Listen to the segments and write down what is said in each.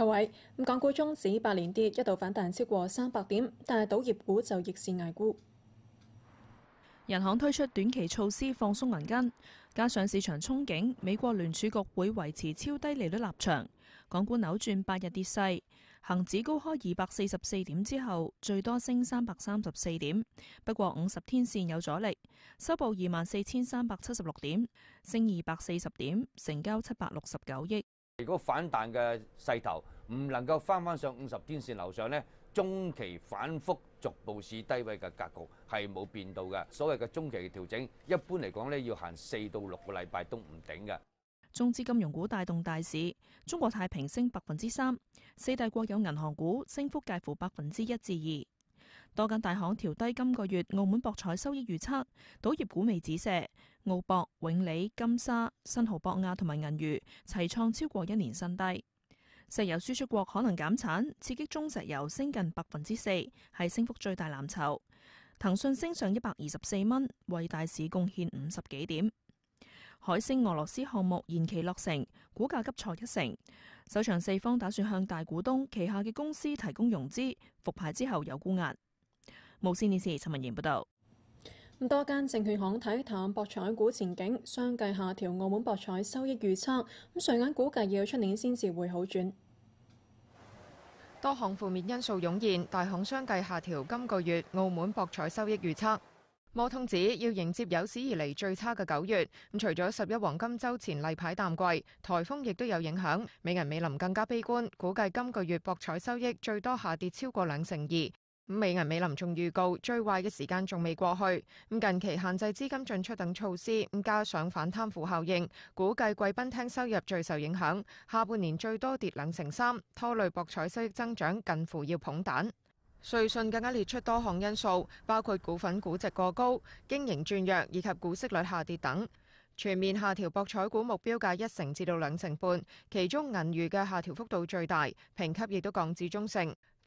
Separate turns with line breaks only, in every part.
各位，咁港股中指八連跌，一度反彈超過三百點，但係倒業股就逆市捱沽。
人行推出短期措施放鬆銀根，加上市場憧憬美國聯儲局會維持超低利率立場，港股扭轉八日跌勢，恒指高開二百四十四點之後，最多升三百三十四點，不過五十天線有阻力，收報二萬四千三百七十六點，升二百四十點，成交七百六十九億。
如果反彈嘅勢頭唔能夠翻翻上五十天線樓上呢，中期反覆逐步市低位嘅格局係冇變到嘅。所謂嘅中期嘅調整，一般嚟講呢，要行四到六個禮拜都唔頂嘅。
中資金融股帶動大市，中國太平升百分之三，四大國有銀行股升幅介乎百分之一至二。多间大行調低今個月澳門博彩收益預測，賭業股未止瀉，澳博、永利、金沙、新濠博亞同埋銀娛齊創超過一年新低。石油輸出國可能減產，刺激中石油升近百分之四，係升幅最大藍籌。騰訊升上一百二十四蚊，為大市貢獻五十幾點。海星俄羅斯項目延期落成，股價急挫一成。首場四方打算向大股東旗下嘅公司提供融資，復牌之後有沽壓。無線電視陳文賢報道。
咁多間證券行睇淡博彩股前景，相繼下調澳門博彩收益預測。咁上眼估計要出年先至會好轉。
多項負面因素湧現，大行相繼下調今個月澳門博彩收益預測。摩通指要迎接有史以嚟最差嘅九月，咁除咗十一黃金週前例牌淡季，颱風亦都有影響。美銀美林更加悲觀，估計今個月博彩收益最多下跌超過兩成二。咁美銀美林仲預告最壞嘅時間仲未過去。咁近期限制資金進出等措施，加上反貪腐效應，估計貴賓廳收入最受影響，下半年最多跌兩成三，拖累博彩收益增長近乎要捧蛋。瑞信更加列出多項因素，包括股份估值過高、經營轉弱以及股息率下跌等，全面下調博彩股目標價一成至到兩成半。其中銀娛嘅下調幅度最大，評級亦都降至中性。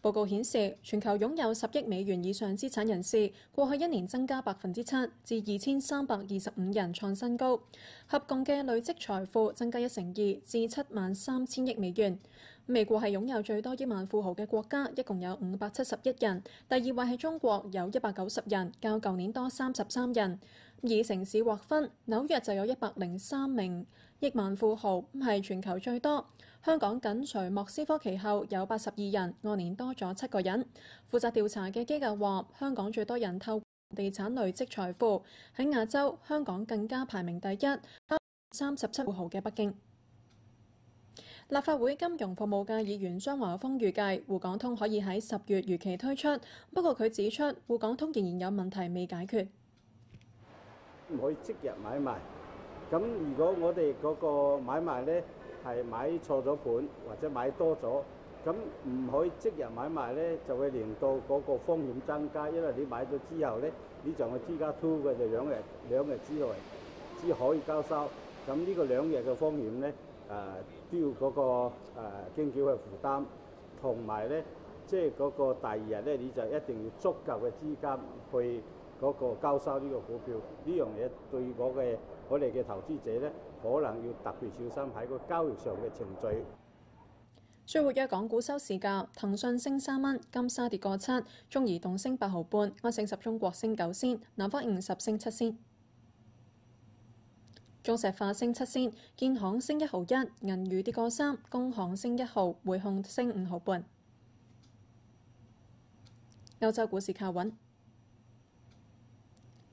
報
告顯示，全球擁有十億美元以上資產人士，過去一年增加百分之七，至二千三百二十五人，創新高。合共嘅累積財富增加一成二，至七萬三千億美元。美國係擁有最多億萬富豪嘅國家，一共有五百七十一人。第二位係中國，有一百九十人，較舊年多三十三人。以城市劃分，紐約就有一百零三名億萬富豪唔，係全球最多。香港緊隨莫斯科其後，有八十二人，按年多咗七個人。負責調查嘅機構話，香港最多人透過地產累積財富。喺亞洲，香港更加排名第一，三十七富豪嘅北京。立法會金融服務界議員張華峰預計滬港通可以喺十月如期推出，不過佢指出滬港通仍然有問題未解決。
唔可以即日買賣，咁如果我哋嗰個買賣咧係買錯咗盤或者買多咗，咁唔可以即日買賣咧，就會令到嗰個風險增加，因為你買咗之後咧，你仲有 T 加 two 嘅就兩日兩日之內只可以交收，咁呢個兩日嘅風險咧，誒、都要嗰個誒經紀去負擔，同埋咧即係嗰個第二日咧，你就一定要足夠嘅資金去。嗰個交收呢個股票呢樣嘢對我嘅我哋嘅投資者咧，可能要特別小心喺個交易上嘅程序。
最活躍港股收市價：騰訊升三蚊，金沙跌個七，中移動升八毫半，安盛十中國升九仙，南方五十升七仙，中石化升七仙，建行升一毫一，銀娛跌個三，工行升一毫，匯控升五毫半。歐洲股市靠穩。